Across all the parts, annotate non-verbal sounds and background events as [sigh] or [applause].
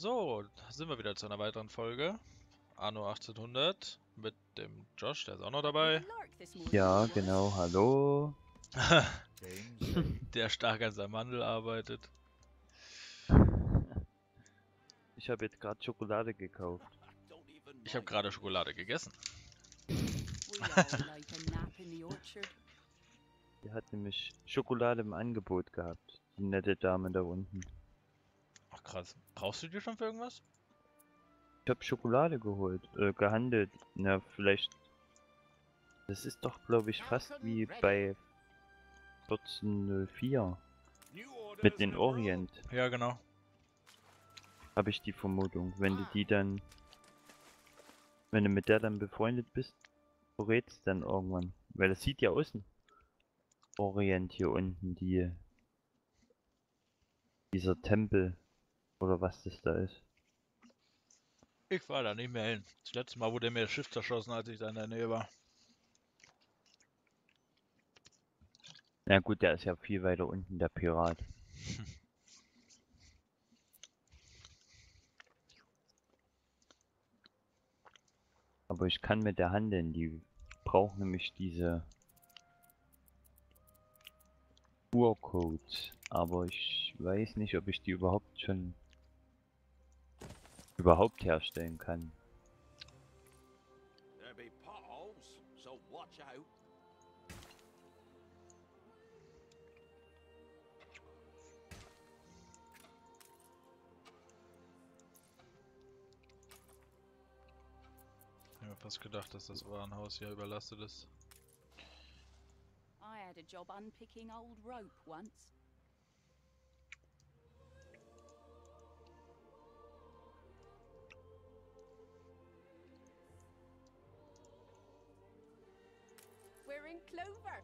So, sind wir wieder zu einer weiteren Folge. Anno 1800 mit dem Josh, der ist auch noch dabei. Ja, genau, hallo. [laughs] der stark an seinem Mandel arbeitet. Ich habe jetzt gerade Schokolade gekauft. Ich habe gerade Schokolade gegessen. Die hat nämlich Schokolade im Angebot gehabt. Die nette Dame da unten. Ach krass. Brauchst du die schon für irgendwas? Ich habe Schokolade geholt, äh, gehandelt. Na, vielleicht. Das ist doch, glaube ich, fast wie bei 1404 mit den Orient. Ja, genau. Habe ich die Vermutung. Wenn du die dann. Wenn du mit der dann befreundet bist, verrätst dann irgendwann. Weil das sieht ja außen. Orient hier unten, die. Dieser Tempel. Oder was das da ist. Ich war da nicht mehr hin. Das letzte Mal wurde mir das Schiff zerschossen, als ich da in der Nähe war. Na gut, der ist ja viel weiter unten, der Pirat. [laughs] Aber ich kann mit der handeln, die braucht nämlich diese Urcodes. Aber ich weiß nicht, ob ich die überhaupt schon überhaupt herstellen kann. Ich habe fast gedacht, dass das Warenhaus hier überlastet ist. I had a job unpicking old rope once. Clover.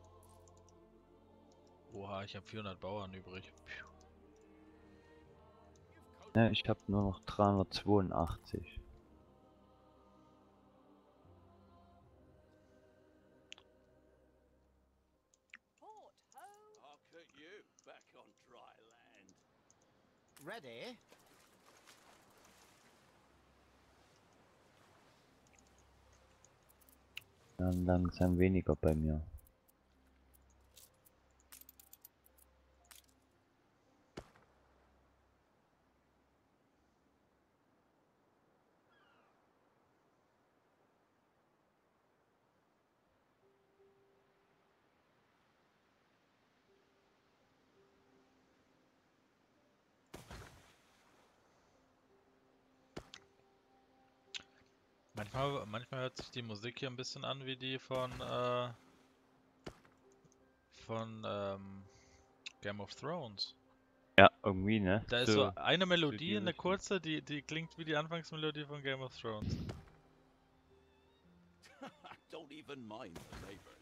Oha, ich habe 400 Bauern übrig. Ja, ich habe nur noch 382. Ready? Dann langsam weniger bei mir. Manchmal, manchmal hört sich die Musik hier ein bisschen an wie die von, äh, von ähm, Game of Thrones. Ja, irgendwie, ne? Da ist so, so eine Melodie, eine kurze, die, die klingt wie die Anfangsmelodie von Game of Thrones. [laughs] Don't even mind the neighbor.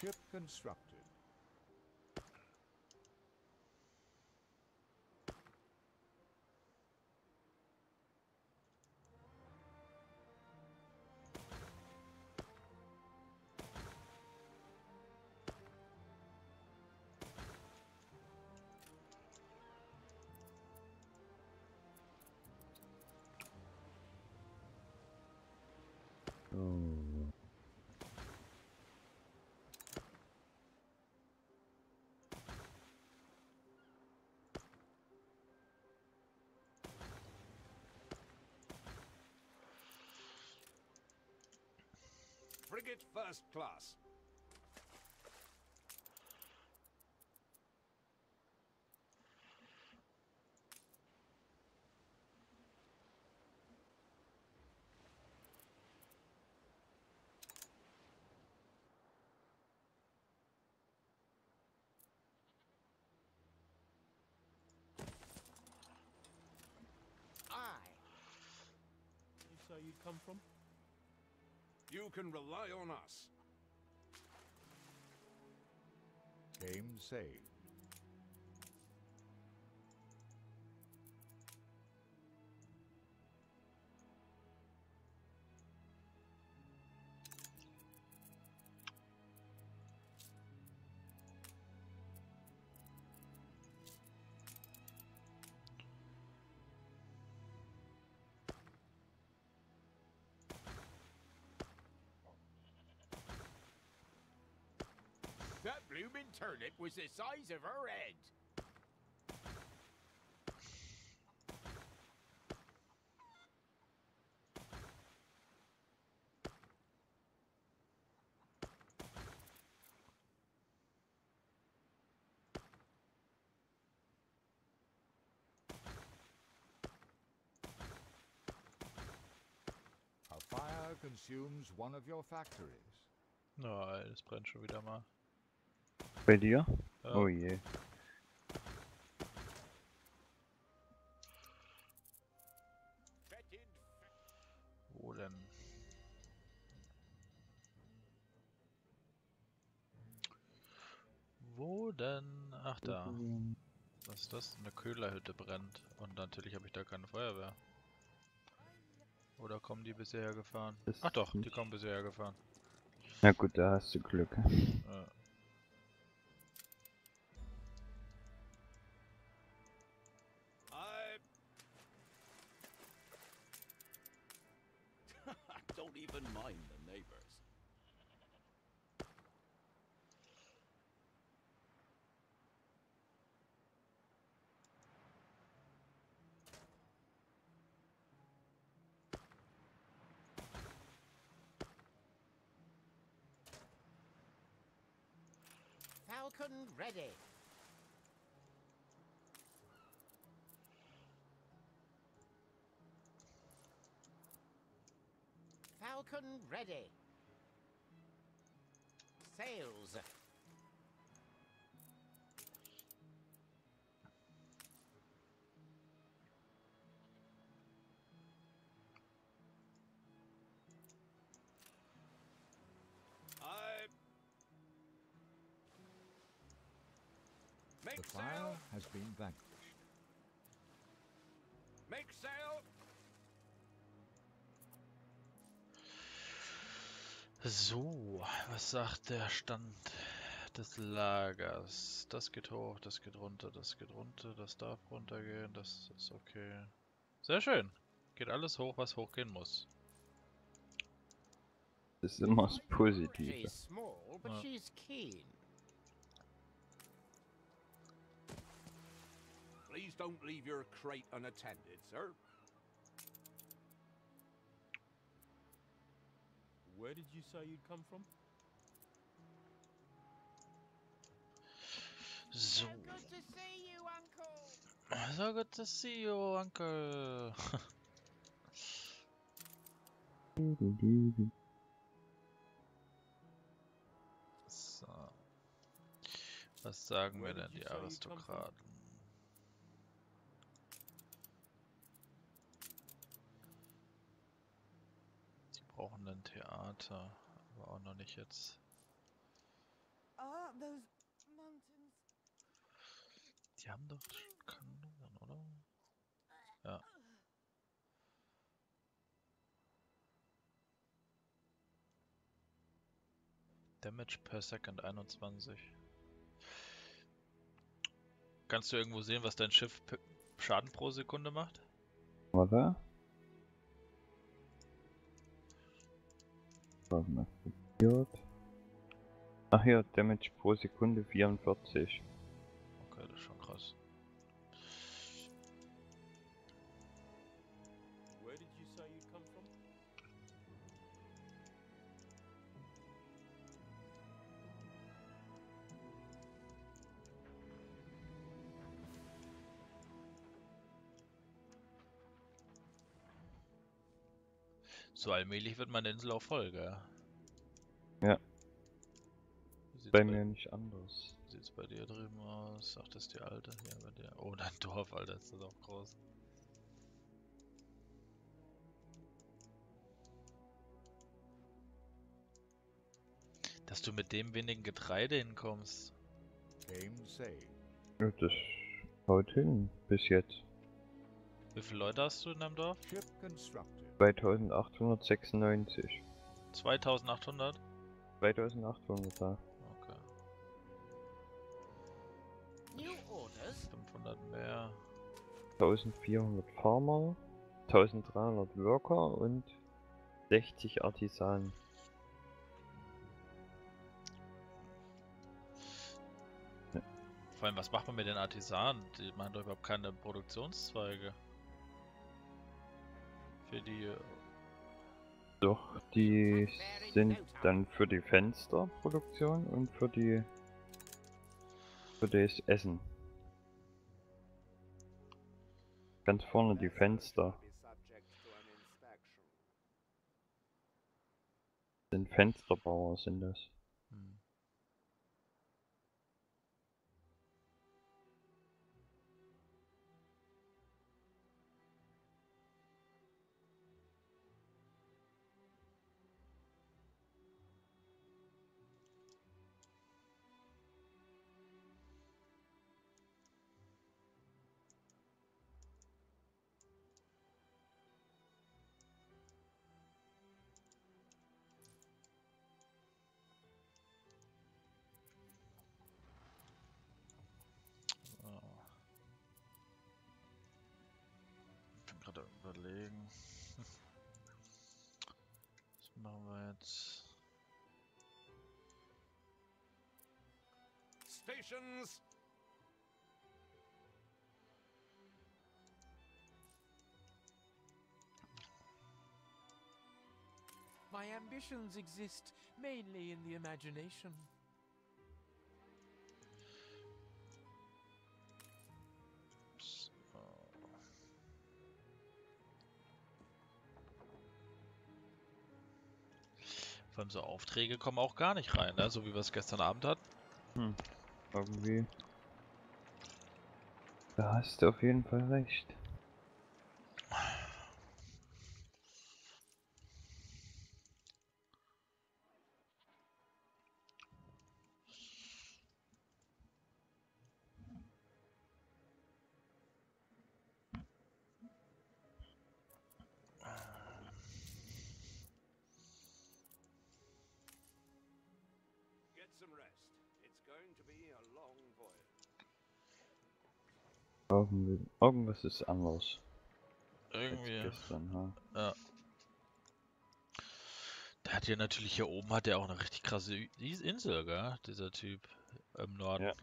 Ship constructed. Oh. frigate first class. I. You say you'd come from? You can rely on us. Game saved. That bloomin' turnip was the size of her head. A fire consumes one of your factories. Nein, es brennt schon wieder mal. Bei dir? Ja. Oh je. Wo denn? Wo denn? Ach da. Was ist das? Eine Köhlerhütte brennt. Und natürlich habe ich da keine Feuerwehr. Oder kommen die bisher hergefahren? Das Ach doch, die kommen bisher hergefahren. Na gut, da hast du Glück. Ja. Falcon ready. Falcon ready. Sails. Fire has been vanquished. Make sail! So, was sagt der Stand des Lagers? Das geht hoch, das geht runter, das geht runter, das darf runtergehen, das ist okay. Sehr schön. Geht alles hoch, was hochgehen muss. Das ist immer das Positive. She's Please don't leave your crate unattended, sir. Where did you say you'd come from? So. Good to see you, Uncle. So good to see you, Uncle. [laughs] So. Was sagen Where mir denn die say you come from? Aristokraten? Theater, aber auch noch nicht jetzt. Ah, those mountains. Die haben doch Kanonen, oder? Ja. Damage per Second 21. Kannst du irgendwo sehen, was dein Schiff Schaden pro Sekunde macht? Oder? Ach ja, Damage pro Sekunde 44. so allmählich wird meine Insel auch voll, gell? Ja. Bei mir nicht anders. Wie sieht's bei dir drüben aus? Ach, das ist die alte. hier bei dir. Oh, dein [laughs] Dorf, Alter, ist das auch groß. Dass du mit dem wenigen Getreide hinkommst. Game save. Ja, das haut hin, bis jetzt. Wie viele Leute hast du in deinem Dorf? Ship construct. 2896. 2800? 2800 da. Okay. New orders? 500 mehr. 1400 Farmer, 1300 Worker und 60 Artisanen. Vor allem, was macht man mit den Artisanen? Die machen doch überhaupt keine Produktionszweige. Für die. äh, Doch, die sind dann für die Fensterproduktion und für die für das Essen. Ganz vorne die Fenster sind Fensterbauer sind das. Überlegen. [laughs] Was machen wir jetzt? Stations! My ambitions exist mainly in the imagination. Allem so Aufträge kommen auch gar nicht rein, ne? so wie wir es gestern Abend hatten. Hm, irgendwie. Da hast du auf jeden Fall recht. Irgendwie, irgendwas ist anders als Irgendwie. gestern, ha? Ja. Der hat hier natürlich hier oben hat er auch eine richtig krasse Insel, gell? Dieser Typ im Norden. Ja.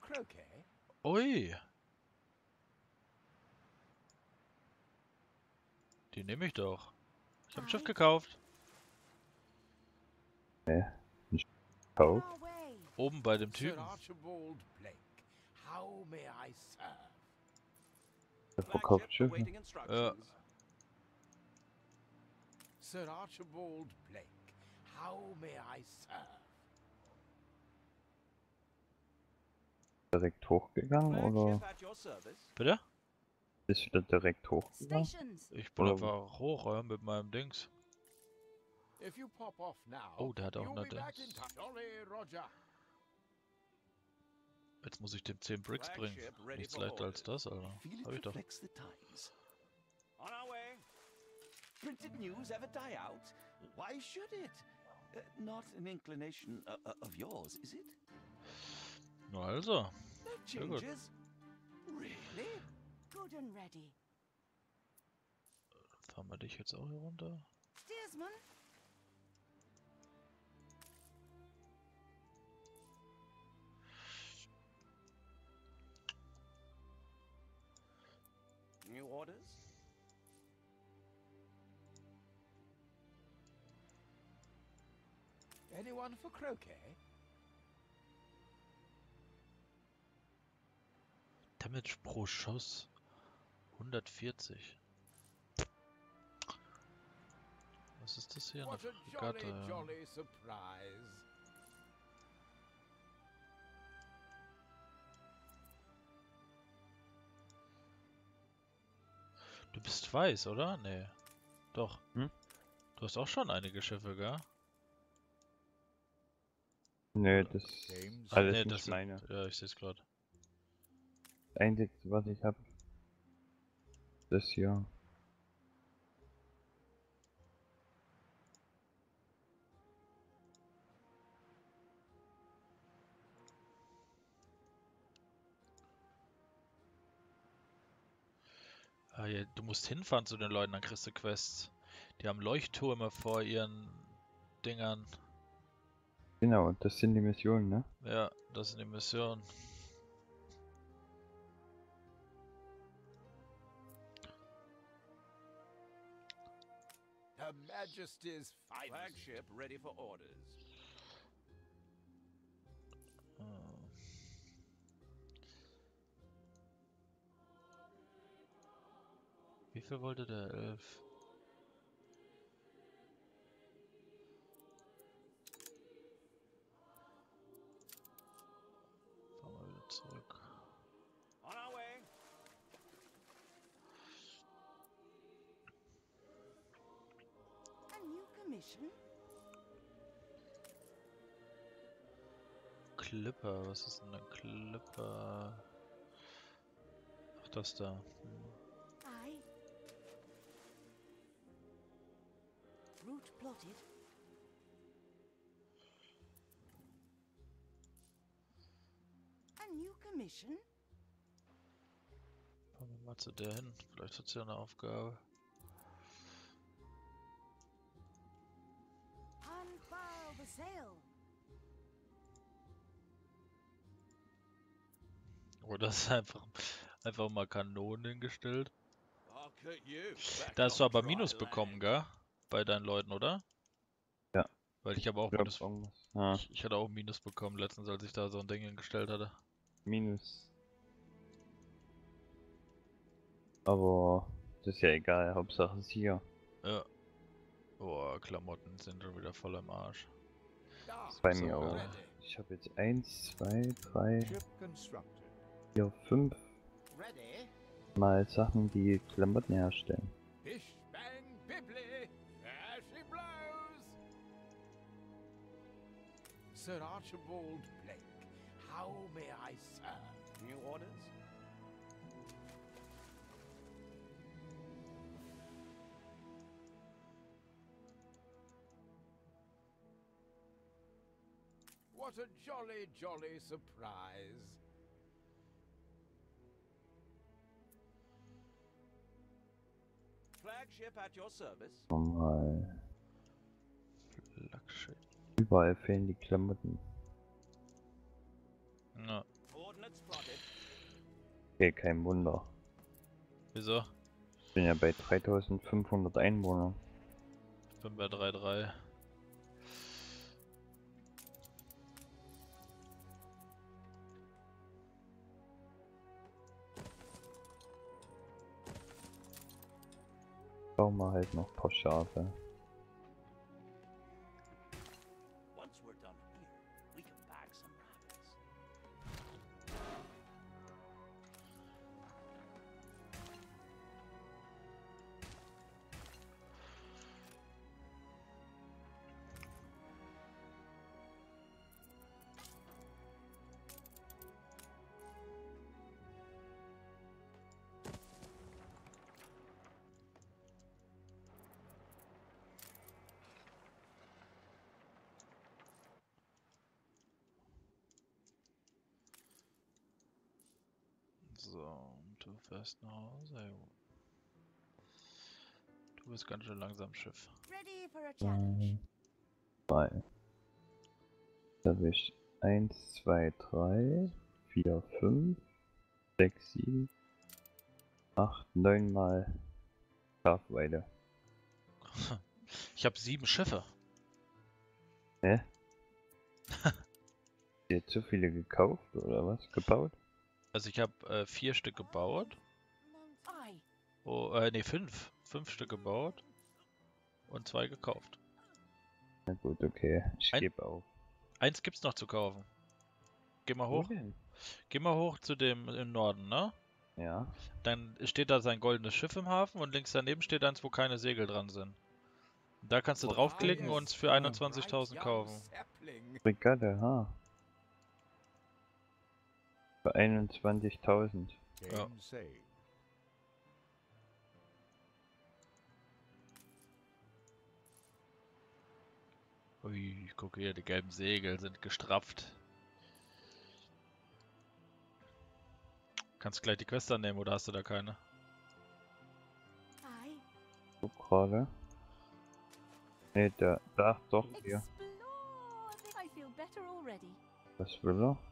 Croquet? Ui. Die nehme ich doch. Ich habe ein Schiff Hi. gekauft. Kauf? Far away. Oben bei dem Sir Typen. Archibald Blake. How may I serve? Der verkauft Schiffe. Ja. Sir Archibald Blake. How may I serve? Direkt hochgegangen oder Bitte? ist wieder direkt hochgegangen? Ich bin Oder- einfach hoch ja, mit meinem Dings. Oh, der hat auch eine Roger. Jetzt muss ich dem 10 Bricks bringen. Nichts leichter als das, Alter. Hab ich doch. Printed news ever die out? Why should it? Uh, not an inclination uh, uh, of yours, is it? Na also. No changes? Really? Good and ready. Fahren wir dich jetzt auch hier runter? Steersman. New orders? Anyone for croquet? Damage pro Schuss. 140. Was ist das hier? Eine What a Fregatte. Du bist weiß, oder? Nee. Doch. Hm? Du hast auch schon einige Schiffe, gell? Nö, das Games. ist alles nee, nicht das sind- meine. Ja, ich sehe es gerade. Das Einzige, was ich habe, das hier. Du musst hinfahren zu den Leuten, dann kriegst du Quests. Die haben Leuchttürme vor ihren Dingern. Genau, das sind die Missionen, ne? Ja, das sind die Missionen. Her Majesty's. Flagship ready for orders. Wie viel wollte der? Elf. Fahren wir wieder zurück. On our way. A new commission? Clipper, was ist denn ein Clipper? Ach, das da. Hm. Plotted. A new commission? Fahren wir mal zu der hin. Vielleicht hat sie ja eine Aufgabe. Unfurl the sail. Oder ist einfach, einfach mal Kanonen hingestellt. Da hast du aber Minus bekommen, gell? Bei deinen Leuten, oder? Ja. Weil ich habe auch Ich glaub, Minus. Ah, Ich, ich hatte auch Minus bekommen letztens, als ich da so ein Ding hingestellt hatte. Minus. Aber das ist ja egal, Hauptsache Sieger. Ja. Boah, Klamotten sind schon wieder voll im Arsch. Dark Bei So, mir auch. Ich habe jetzt 1, 2, 3, Ship constructed. 4, 5 Ready? mal Sachen, die Klamotten herstellen. Sir Archibald Blake, how may I serve? New orders? What a jolly, jolly surprise. Flagship at your service. Normal. Flaggschiff. Überall fehlen die Klamotten. Plotted. Okay, kein Wunder. Wieso? Ich bin ja bei 3500 Einwohnern. Ich bin bei 3-3. Brauchen wir halt noch ein paar Schafe. So, du fährst nach Hause. Du bist ganz schön langsam, Schiff. Ready for a challenge. 2. Da habe ich 1, 2, 3, 4, 5, 6, 7, 8, 9 mal Schafweide. [laughs] Ich habe sieben Schiffe. Hä? [laughs] Jetzt so viele gekauft oder was? Gebaut? Also ich habe äh, vier Stück gebaut. Oh, äh, nee, fünf. Fünf Stück gebaut. Und zwei gekauft. Na gut, okay. Ich Ein- gebe auf. Eins gibt's noch zu kaufen. Geh mal hoch. denn? Geh mal hoch zu dem im Norden, ne? Ja. Dann steht da sein goldenes Schiff im Hafen und links daneben steht eins, wo keine Segel dran sind. Da kannst du Oh, draufklicken und es für a 21.000 bright young kaufen. Brigade, ha. Für 21.000. Ja. Ui, guck hier, die gelben Segel sind gestrapft. Kannst gleich die Quest annehmen oder hast du da keine? I Guck gerade. Ne, da, da, doch, hier. Was will er?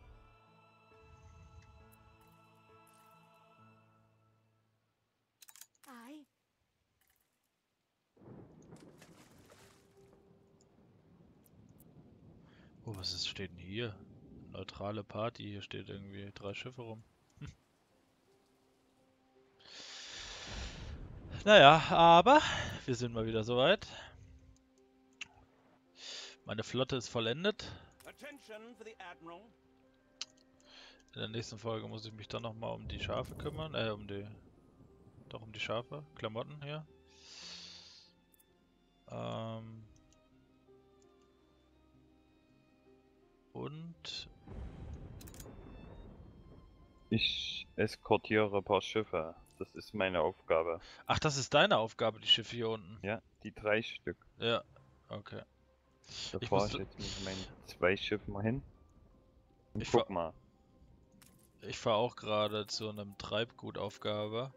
Oh, was ist, steht denn hier? Neutrale Party, hier steht irgendwie drei Schiffe rum. Hm. Naja, aber wir sind mal wieder soweit. Meine Flotte ist vollendet. In der nächsten Folge muss ich mich dann nochmal um die Schafe kümmern. Äh, um die. Doch um die Schafe. Klamotten hier. Ähm. Und. Ich eskortiere ein paar Schiffe. Das ist meine Aufgabe. Ach, das ist deine Aufgabe, die Schiffe hier unten. Ja, die drei Stück. Ja, okay. Da Ich fahre ich jetzt mit meinen zwei Schiffen mal hin. Und Ich guck mal. Ich fahre auch gerade zu einem Treibgutaufgabe.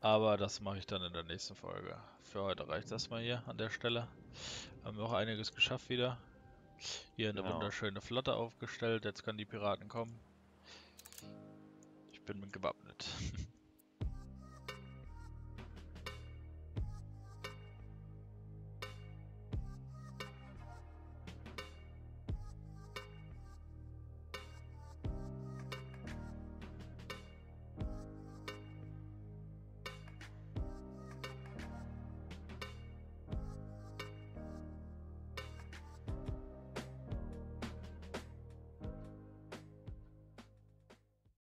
Aber das mache ich dann in der nächsten Folge. Für heute reicht das mal hier an der Stelle. Haben wir auch einiges geschafft wieder. Hier eine Genau. wunderschöne Flotte aufgestellt. Jetzt können die Piraten kommen. Ich bin gewappnet. [laughs]